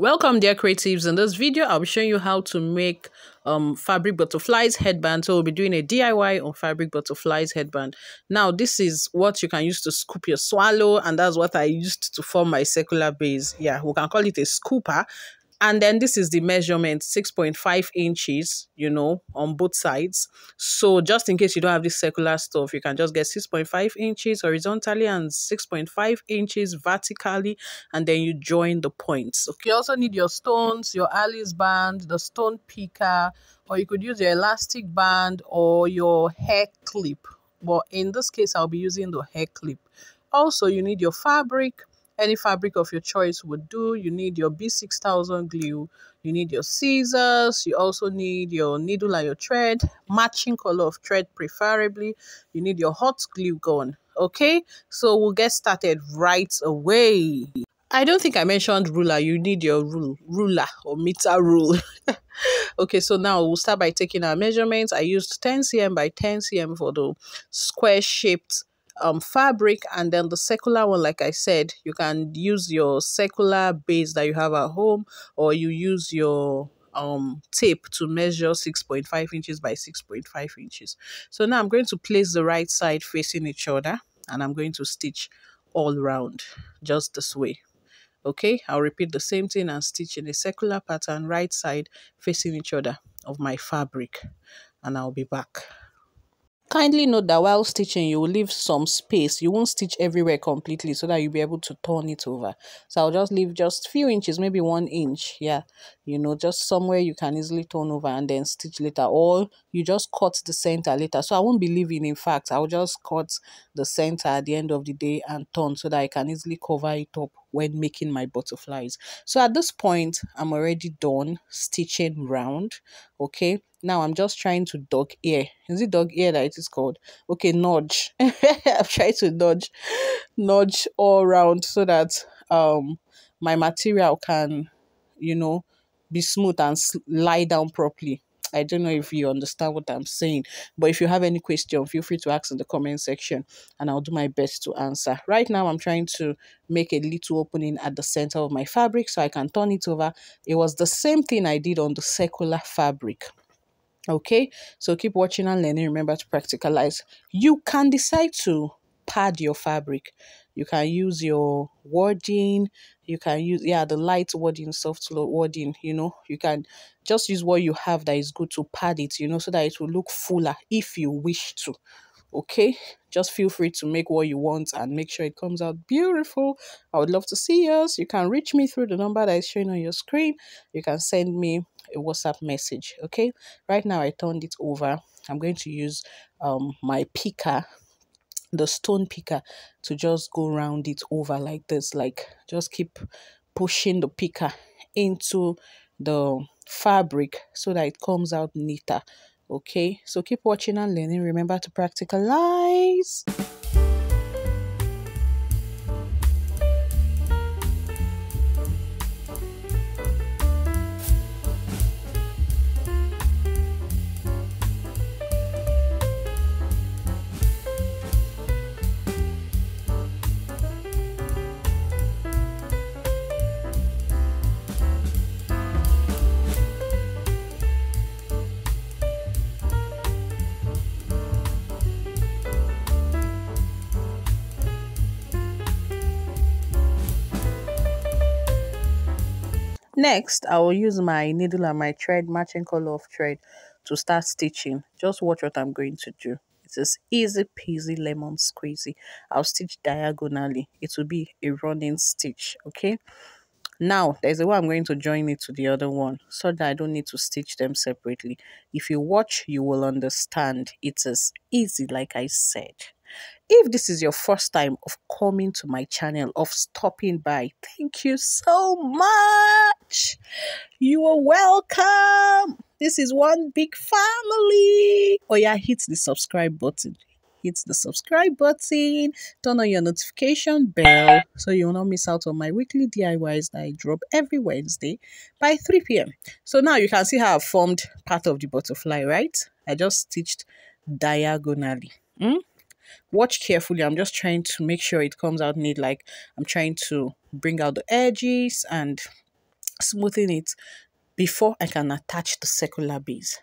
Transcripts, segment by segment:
Welcome dear creatives. In this video, I'll be showing you how to make um, fabric butterflies headband. So we'll be doing a DIY on fabric butterflies headband. Now this is what you can use to scoop your swallow and that's what I used to form my circular base. Yeah, we can call it a scooper and then this is the measurement 6.5 inches you know on both sides. So just in case you don't have this circular stuff you can just get 6.5 inches horizontally and 6.5 inches vertically and then you join the points okay? You also need your stones your alice band the stone picker or you could use your elastic band or your hair clip. But in this case i'll be using the hair clip. Also you need your fabric any fabric of your choice would do. You need your B6000 glue. You need your scissors. You also need your needle and your thread, matching color of thread preferably. You need your hot glue gun. Okay, so we'll get started right away. I don't think I mentioned ruler. You need your rule, ruler or meter rule. okay, so now we'll start by taking our measurements. I used 10 cm by 10 cm for the square shaped um, fabric and then the circular one like i said you can use your circular base that you have at home or you use your um tape to measure 6.5 inches by 6.5 inches. So now i'm going to place the right side facing each other and i'm going to stitch all around just this way. Okay i'll repeat the same thing and stitch in a circular pattern right side facing each other of my fabric and i'll be back Kindly note that while stitching, you will leave some space. You won't stitch everywhere completely so that you'll be able to turn it over. So I'll just leave just few inches, maybe one inch. Yeah, you know, just somewhere you can easily turn over and then stitch later. Or you just cut the center later. So I won't be leaving, in fact, I'll just cut the center at the end of the day and turn so that I can easily cover it up when making my butterflies. So at this point, I'm already done stitching round. Okay now I'm just trying to dog ear. Is it dog ear that it is called? Okay, nudge. i've tried to nudge, nudge all around so that um my material can, you know, be smooth and lie down properly. I don't know if you understand what I'm saying, but if you have any question, feel free to ask in the comment section and I'll do my best to answer. Right now, I'm trying to make a little opening at the center of my fabric so I can turn it over. It was the same thing I did on the circular fabric. Okay? So keep watching and learning. Remember to practicalize. You can decide to pad your fabric you can use your wording you can use yeah the light wording soft wording you know. You can just use what you have that is good to pad it you know so that it will look fuller if you wish to okay? Just feel free to make what you want and make sure it comes out beautiful. I would love to see yours. You can reach me through the number that is showing on your screen. You can send me a WhatsApp message. Okay, right now I turned it over. I'm going to use um my picker, the stone picker, to just go round it over like this. Like just keep pushing the picker into the fabric so that it comes out neater. Okay, so keep watching and learning. Remember to practicalize. Next, I will use my needle and my thread, matching color of thread to start stitching. Just watch what I'm going to do. It is easy peasy lemon squeezy. I'll stitch diagonally. It will be a running stitch, okay? Now, there's a way I'm going to join it to the other one so that I don't need to stitch them separately. If you watch, you will understand. It is as easy, like I said. If this is your first time of coming to my channel, of stopping by, thank you so much. You are welcome. This is one big family. Oh yeah, hit the subscribe button. Hit the subscribe button, turn on your notification bell so you will not miss out on my weekly DIYs that I drop every Wednesday by 3 p.m. So now you can see how I formed part of the butterfly, right? I just stitched diagonally. Mm? Watch carefully i'm just trying to make sure it comes out neat like i'm trying to bring out the edges and smoothing it before I can attach the circular base.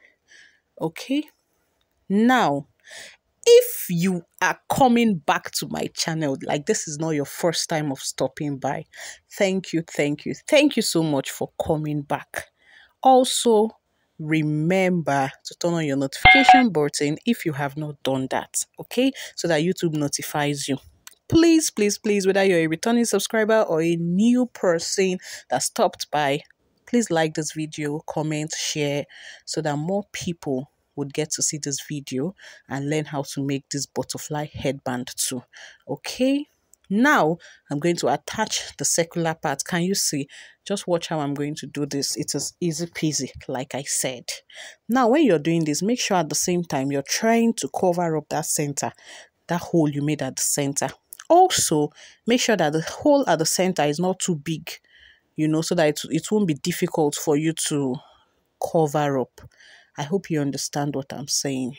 Okay. Now, if you are coming back to my channel, like this is not your first time of stopping by, thank you, thank you, thank you so much for coming back. Also, remember to turn on your notification button if you have not done that, okay? So that YouTube notifies you. Please, please, please, whether you're a returning subscriber or a new person that stopped by, please like this video, comment, share so that more people would get to see this video and learn how to make this butterfly headband too. Okay? Now, I'm going to attach the circular part. Can you see? Just watch how I'm going to do this. It is easy peasy, like I said. Now, when you're doing this, make sure at the same time you're trying to cover up that center, that hole you made at the center. Also, make sure that the hole at the center is not too big, you know, so that it, it won't be difficult for you to cover up. I hope you understand what I'm saying.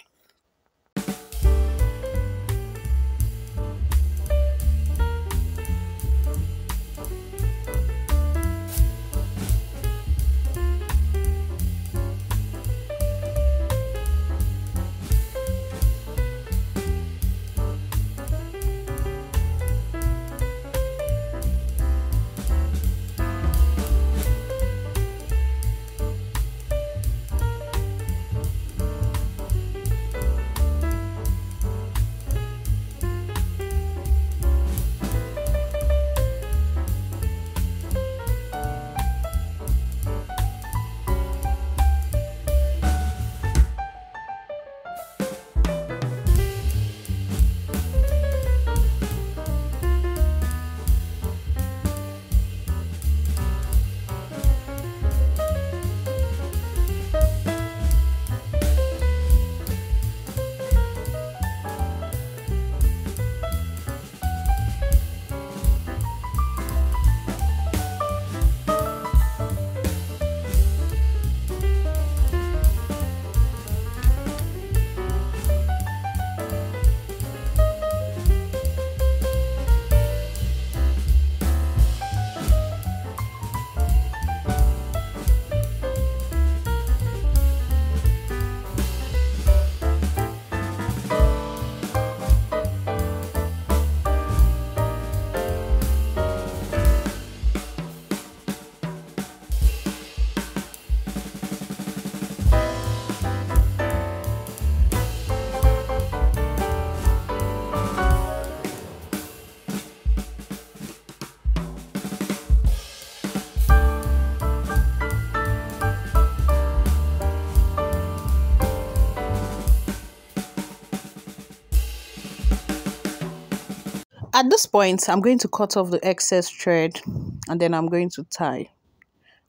At this point, I'm going to cut off the excess thread and then I'm going to tie.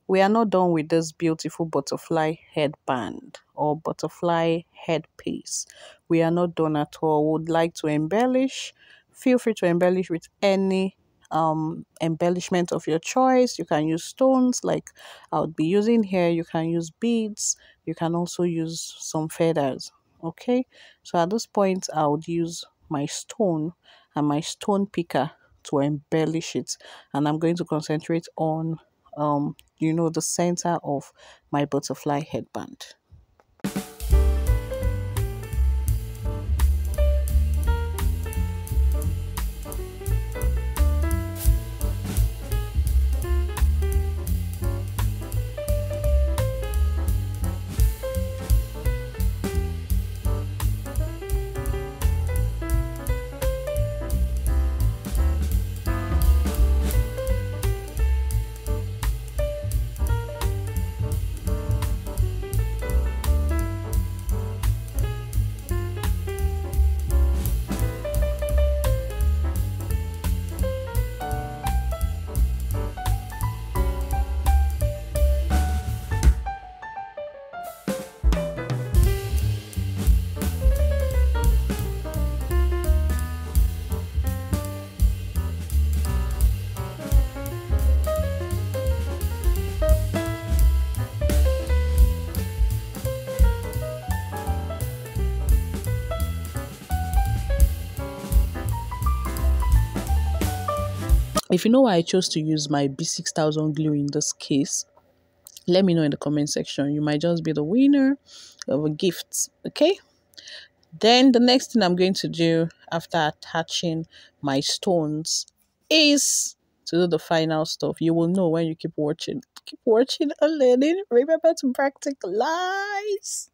We are not done with this beautiful butterfly headband or butterfly headpiece. We are not done at all. Would like to embellish? Feel free to embellish with any um embellishment of your choice. You can use stones like I would be using here. You can use beads. You can also use some feathers. Okay, so at this point, I would use my stone and my stone picker to embellish it and I'm going to concentrate on um you know the center of my butterfly headband. If you know why I chose to use my B6000 glue in this case, let me know in the comment section. You might just be the winner of a gift okay? Then the next thing i'm going to do after attaching my stones is to do the final stuff. You will know when you keep watching. Keep watching and learning. Remember to practicalize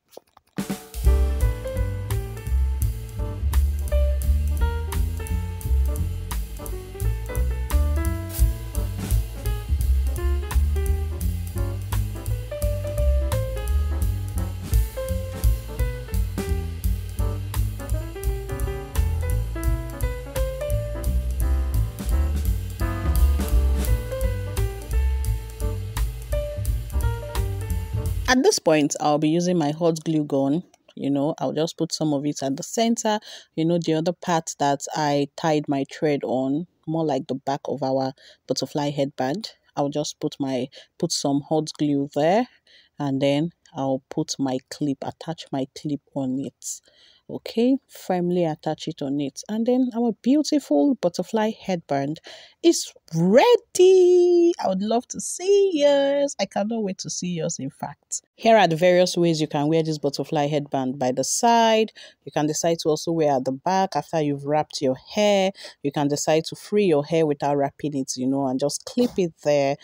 At this point, I'll be using my hot glue gun. You know, I'll just put some of it at the center. You know, the other part that I tied my thread on, more like the back of our butterfly headband. I'll just put my put some hot glue there and then I'll put my clip, attach my clip on it okay firmly attach it on it. And then our beautiful butterfly headband is ready. I would love to see yours. I cannot wait to see yours in fact. Here are the various ways you can wear this butterfly headband. By the side you can decide to also wear at the back after you've wrapped your hair. You can decide to free your hair without wrapping it you know and just clip it there